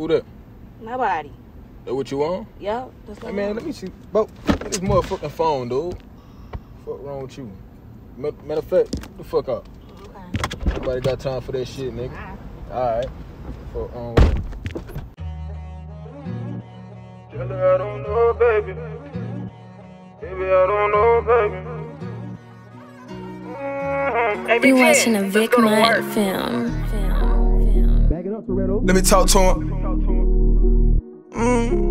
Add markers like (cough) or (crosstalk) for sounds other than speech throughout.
Who that? Nobody. That what you want? Yup. That's Hey man, let me see. Bro, get this motherfucking phone, dude. Fuck wrong with you? Matter of fact, the fuck up. Okay. Nobody got time for that shit, nigga. Alright. Alright. Fuck wrong with you? Tell her I don't know, baby. Baby, I don't know, baby. Mm-hmm. Watching a Vick Mont film. Let me talk to him. Mm,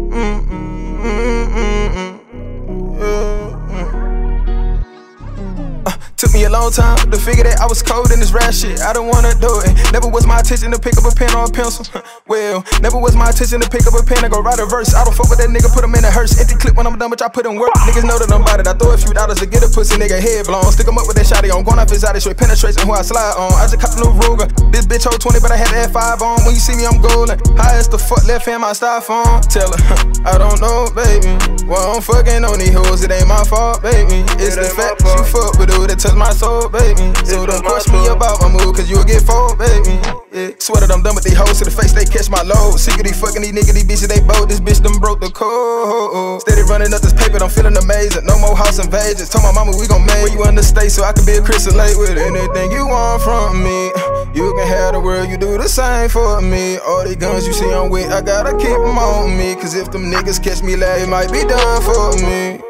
me a long time to figure that I was cold in this rap shit. I don't wanna do it. Never was my intention to pick up a pen or a pencil. (laughs) well, never was my intention to pick up a pen and go write a verse. I don't fuck with that nigga, put him in a hearse. Empty clip when I'm done, but I put in work. Niggas know that I'm about it. I throw a few dollars to get a pussy nigga head blown. Stick him up with that shotty on. Going off his out, straight penetration who I slide on. I just caught a new Ruger. This bitch hold 20, but I had that 5 on. When you see me, I'm golden. High as the fuck left hand, my styrofoam. Tell her, (laughs) I don't know, baby. Well, I'm fucking on these hoes, it ain't my fault, baby. It's It the fact that you fuck with dude that touch my soul, baby. So don't my question me about my mood, cause you'll get fold, baby. Yeah. Swear that I'm done with these hoes to the face, they catch my load. Secret, these fucking these niggas, these bitches, they bold. This bitch done broke the code. Steady running up this paper, I'm feeling amazing. No more house invasions. Told my mama we gon' make you understay so I can be a crystal late with anything you want from me. You can have the world, you do the same for me. All these guns you see I'm with, I gotta keep them on me. Cause if them niggas catch me late, it might be done for me.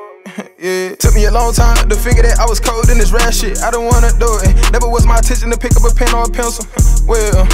Yeah. Took me a long time to figure that I was cold in this rap shit. I don't wanna do it. Never was my intention to pick up a pen or a pencil. well,